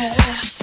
Yeah.